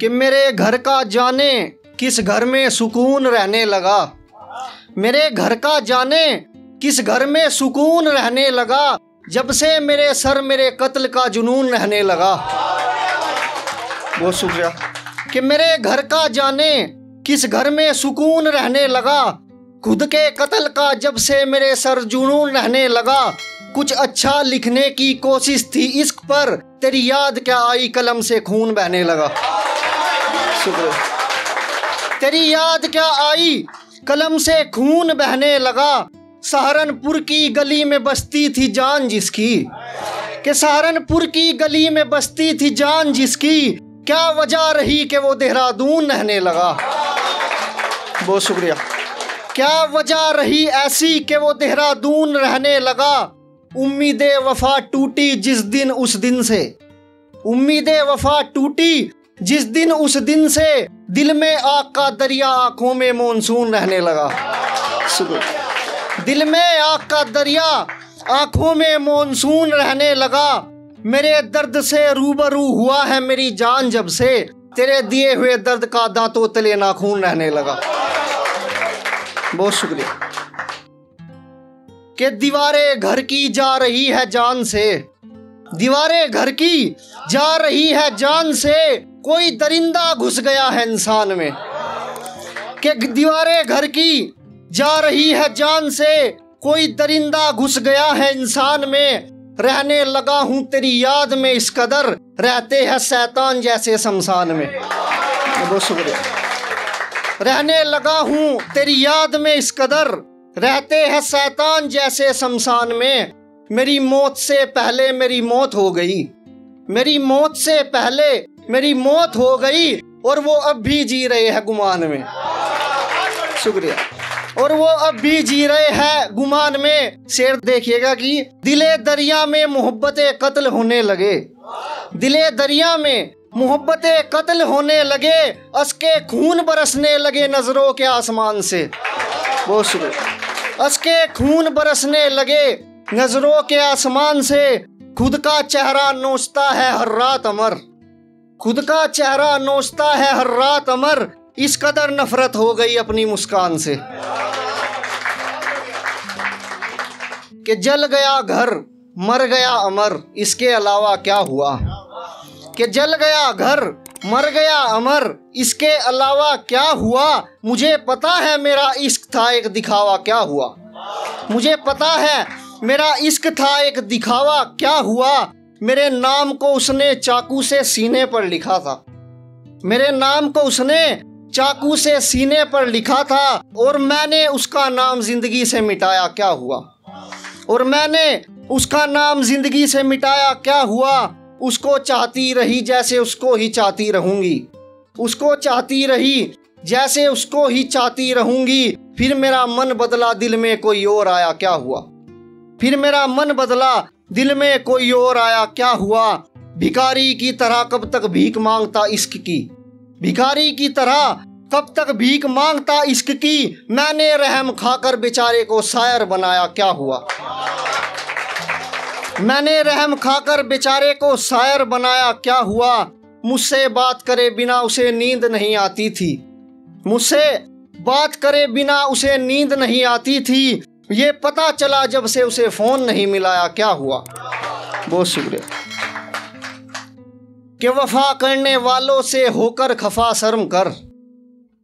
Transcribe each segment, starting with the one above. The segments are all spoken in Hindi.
कि मेरे घर का जाने किस घर में सुकून रहने लगा। मेरे घर का जाने किस घर में सुकून रहने लगा जब से मेरे सर मेरे कत्ल का जुनून रहने लगा। बहुत शुक्रिया। कि मेरे घर का जाने किस घर में सुकून रहने लगा। खुद के कत्ल का जब से मेरे सर जुनून रहने लगा। कुछ अच्छा लिखने की कोशिश थी इश्क पर तेरी याद क्या आई कलम से खून बहने लगा। तेरी याद क्या आई? कलम से खून बहने लगा। सहारनपुर की गली में बसती थी जान जिसकी। कि सहारनपुर की गली में बसती थी जान जिसकी। क्या वजह रही कि वो देहरादून रहने लगा? बहुत शुक्रिया। क्या वजह रही ऐसी कि वो देहरादून रहने लगा? उम्मीद वफा टूटी जिस दिन उस दिन से। उम्मीद वफा टूटी जिस दिन उस दिन से दिल में आग का दरिया आँखों में मानसून रहने लगा। दिल में आग का दरिया आँखों में मानसून रहने लगा। मेरे दर्द से रूबरू हुआ है मेरी जान जब से तेरे दिए हुए दर्द का दांतों तले नाखून रहने लगा। बहुत शुक्रिया। कि दीवारें घर की जा रही है जान से। दीवारें घर की जा रही है जान से। कोई दरिंदा घुस गया है इंसान में, कि दीवारें घर की जा रही है जान से, कोई दरिंदा घुस गया है इंसान में, रहने लगा हूँ तेरी याद में इस कदर, रहते हैं शैतान जैसे शमशान में। रहने लगा हूँ तेरी याद में इस कदर, रहते हैं शैतान जैसे शमशान में। मेरी मौत से पहले मेरी मौत हो गई। मेरी मौत से पहले मेरी मौत हो गई और वो अब भी जी रहे हैं गुमान में। शुक्रिया। और वो अब भी जी रहे हैं गुमान में। शेर देखिएगा कि दिले दरिया में मोहब्बत कत्ल होने लगे। दिले दरिया में मोहब्बत कत्ल होने लगे, असके खून बरसने लगे नज़रों के आसमान से। बहुत शुक्रिया। असके खून बरसने लगे नज़रों के आसमान से। खुद का चेहरा नोचता है हर रात अमर। खुद का चेहरा नोचता है हर रात अमर। इस कदर नफरत हो गई अपनी मुस्कान से। कि जल गया घर, मर गया अमर, इसके अलावा क्या हुआ? कि जल गया घर, मर गया अमर, इसके अलावा क्या हुआ? मुझे पता है मेरा इश्क था एक दिखावा क्या हुआ। मुझे पता है मेरा इश्क था एक दिखावा क्या हुआ? मेरे नाम को उसने चाकू से सीने पर लिखा था। मेरे नाम को उसने चाकू से सीने पर लिखा था और मैंने उसका नाम ज़िंदगी से मिटाया, क्या हुआ? और मैंने उसका नाम ज़िंदगी से मिटाया, क्या हुआ? उसको चाहती रही जैसे उसको ही चाहती रहूँगी। उसको चाहती रही जैसे उसको ही चाहती रहूँगी। फिर मेरा मन बदला, दिल में कोई और आया, क्या हुआ? फिर मेरा मन बदला दिल में कोई और आया, क्या हुआ? भिखारी की तरह कब तक भीख माँगता इश्क की? भिखारी की तरह कब तक भीख माँगता इश्क की? मैंने रहम खाकर बेचारे को शायर बनाया, क्या हुआ? मैंने रहम खाकर बेचारे को शायर बनाया, क्या हुआ? मुझसे बात करे बिना उसे नींद नहीं आती थी। मुझसे बात करे बिना उसे नींद नहीं आती थी। ये पता चला जब से उसे फ़ोन नहीं मिलाया, क्या हुआ? बहुत शुक्रिया। कि वफा करने वालों से होकर खफा शर्म कर।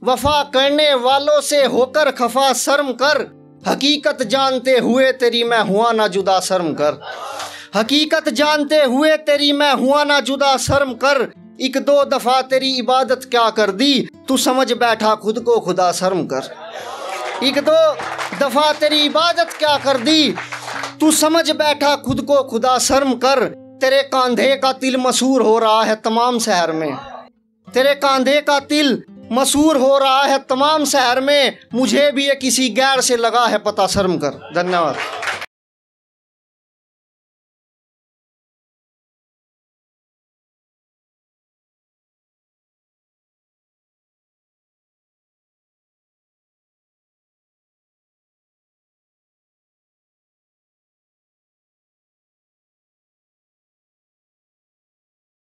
वफा करने वालों से होकर खफा शर्म कर। हकीकत जानते हुए तेरी मैं हुआ ना जुदा शर्म कर। हकीकत जानते हुए तेरी मैं हुआ ना जुदा शर्म कर। एक दो दफ़ा तेरी इबादत क्या कर दी? तू समझ बैठा खुद को खुदा शर्म कर। एक दो दफ़ा तेरी इबादत क्या कर दी? तू समझ बैठा खुद को खुदा शर्म कर। तेरे कांधे का तिल मशहूर हो रहा है तमाम शहर में। तेरे कांधे का तिल मशहूर हो रहा है तमाम शहर में। मुझे भी ये किसी गैर से लगा है पता शर्म कर। धन्यवाद।